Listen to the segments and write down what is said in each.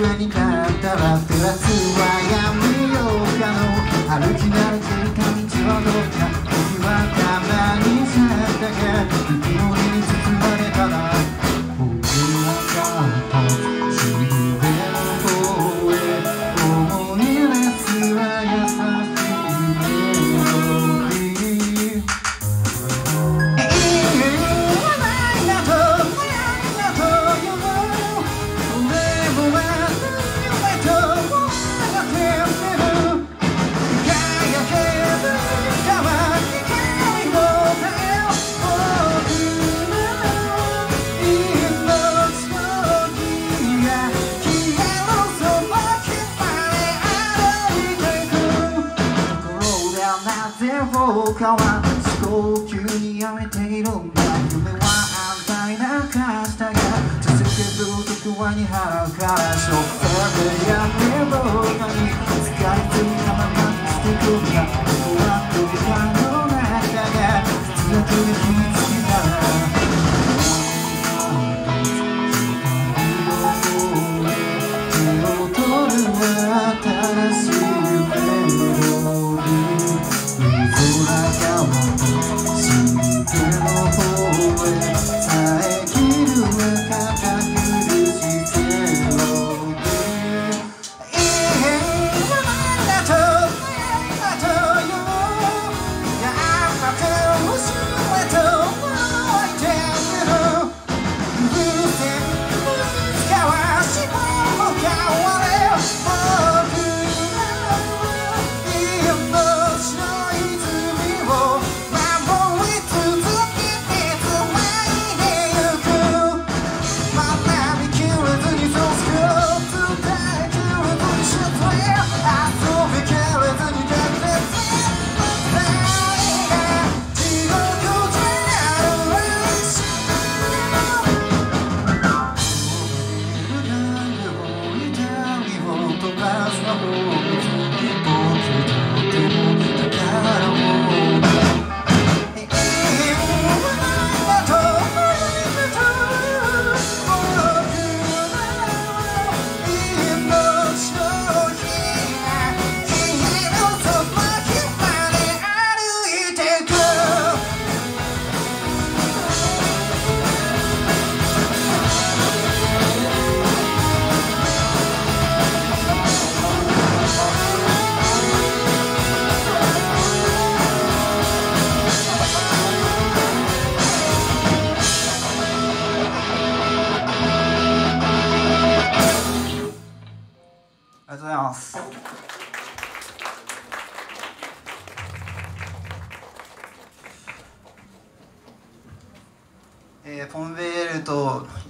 続き不足かは思考急にやめているんだ。夢は安泰なかしたが続ける時はに腹からし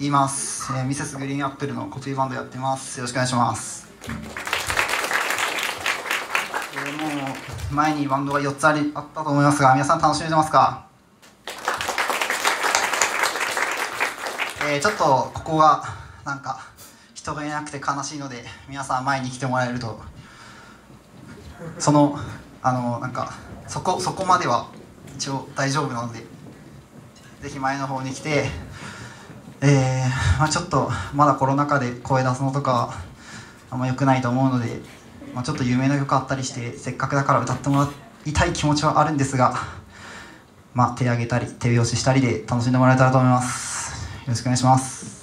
言います、えーミセスグリーンアップルのコピーバンドやってます。よろしくお願いします、えーもう前にバンドが4つありあったと思いますが皆さん楽しめてますか？えーちょっとここがなんか人がいなくて悲しいので皆さん前に来てもらえるとそのあのなんかそこそこまでは一応大丈夫なのでぜひ前の方に来てえーまあ、ちょっとまだコロナ禍で声出すのとかあんま良くないと思うので、まあ、ちょっと有名な曲あったりしてせっかくだから歌ってもらいたい気持ちはあるんですが、まあ、手挙げたり手拍子したりで楽しんでもらえたらと思います。よろしくお願いします。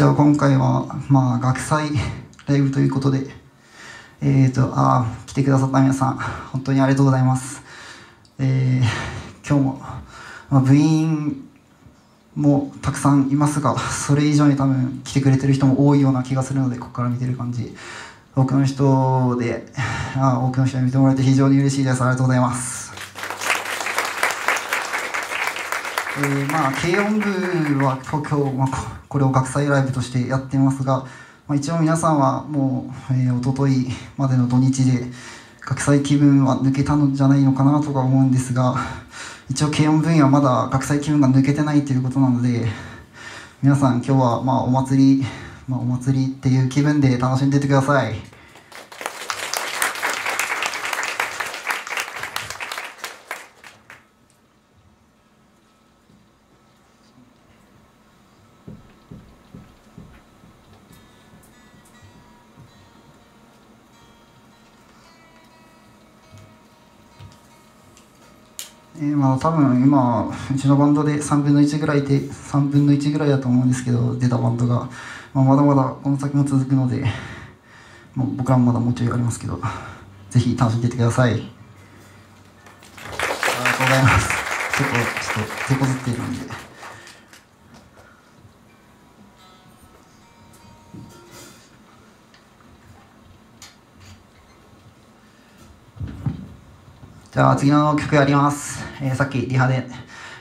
一応今回は、まあ、学祭ライブということで、えー、とあ来てくださった皆さん本当にありがとうございます、えー今日も、まあ、部員もたくさんいますがそれ以上に多分来てくれてる人も多いような気がするのでここから見てる感じ。多くの人であ多くの人に見てもらえて非常に嬉しいです。ありがとうございます。えーまあ軽音部は今日、まあ、これを学祭ライブとしてやってますが、まあ、一応皆さんはもう、えー、一昨日までの土日で学祭気分は抜けたのじゃないのかなとか思うんですが一応軽音部員はまだ学祭気分が抜けてないということなので皆さん今日はまお祭り、まあ、お祭りっていう気分で楽しんでってください。えーまあ多分今うちのバンドで3分の1ぐらいで3分の1ぐらいだと思うんですけど出たバンドが、まあ、まだまだこの先も続くので、まあ、僕らもまだもうちょいありますけどぜひ楽しんでいってください。ありがとうございます。ちょっとちょっと手こずっているんで。じゃあ次の曲やります、えーさっきリハで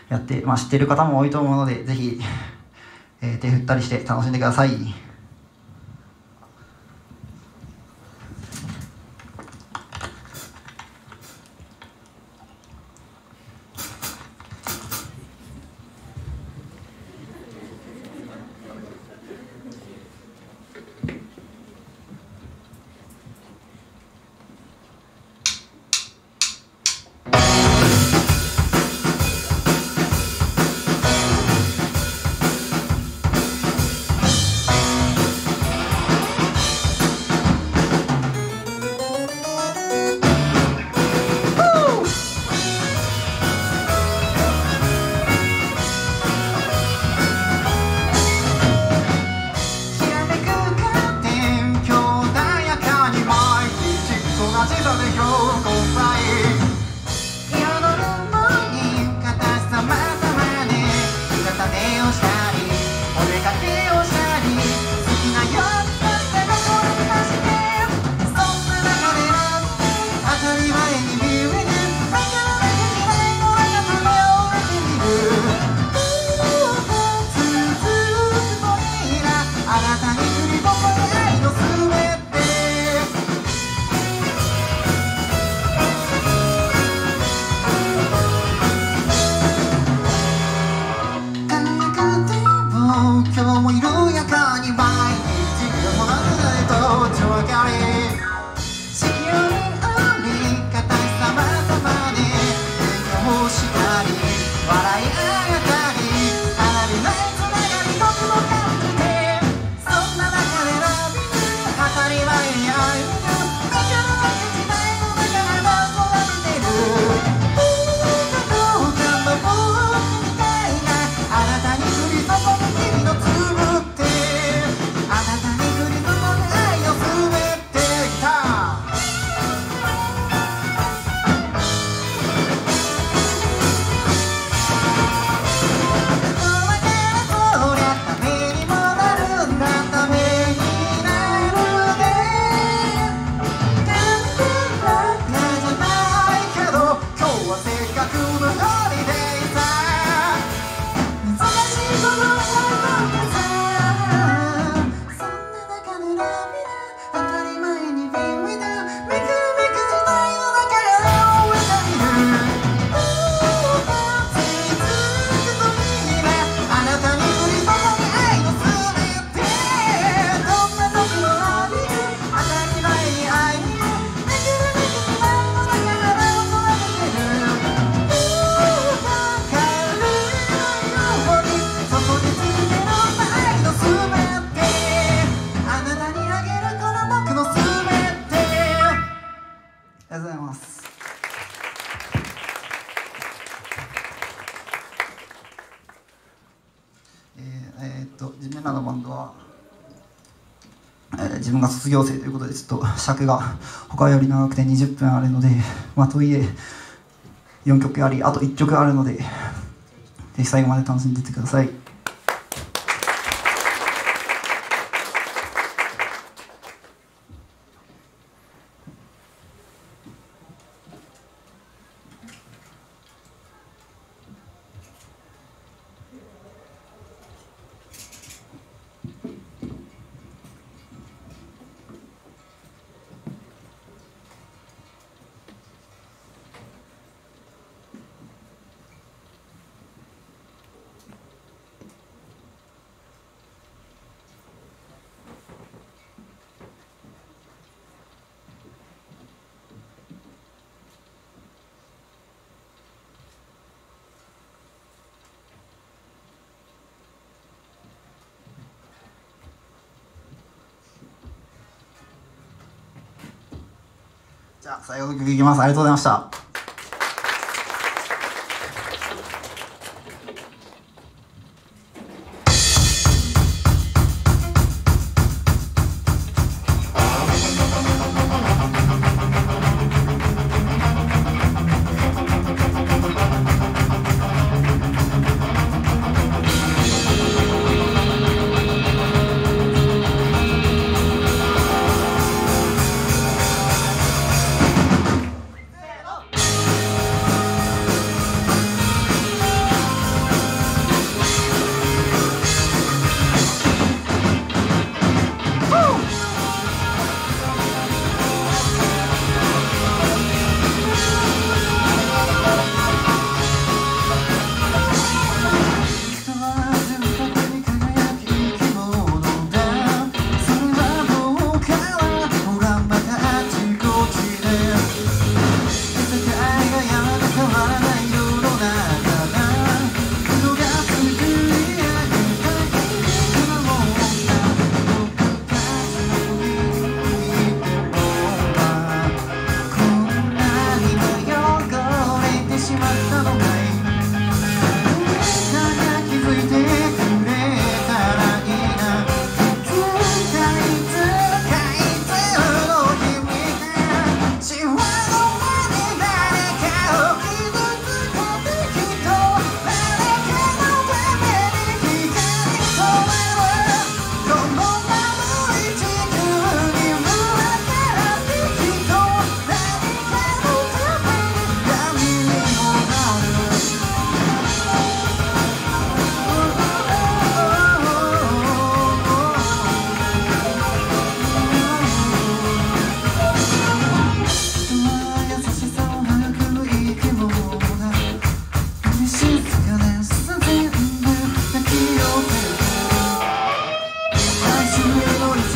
やって、まあ、知ってる方も多いと思うのでぜひ、えー手振ったりして楽しんでください「卒業生ということでちょっと尺が他より長くて20分あるので まあとはいえ4曲ありあと1曲あるので是非最後まで楽しんでいってください。じゃあ最後の曲いきます。ありがとうございました。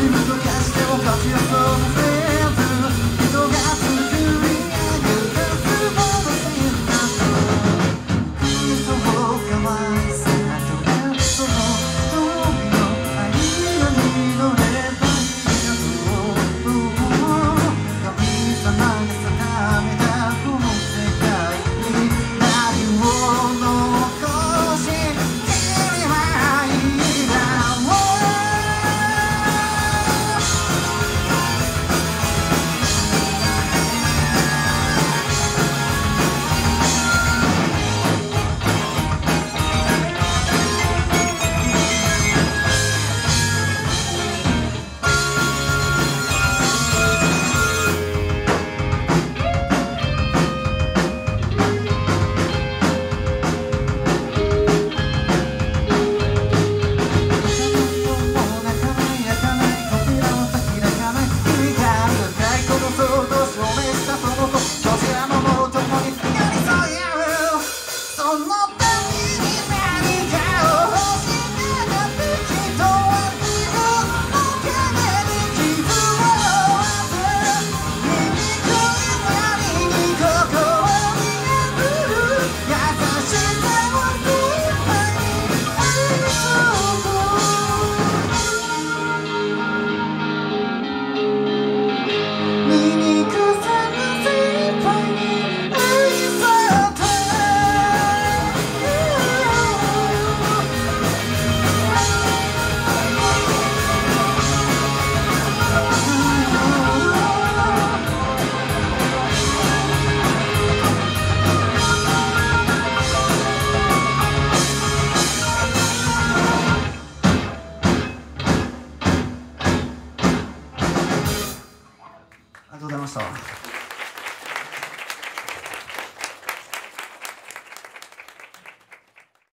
Thank you.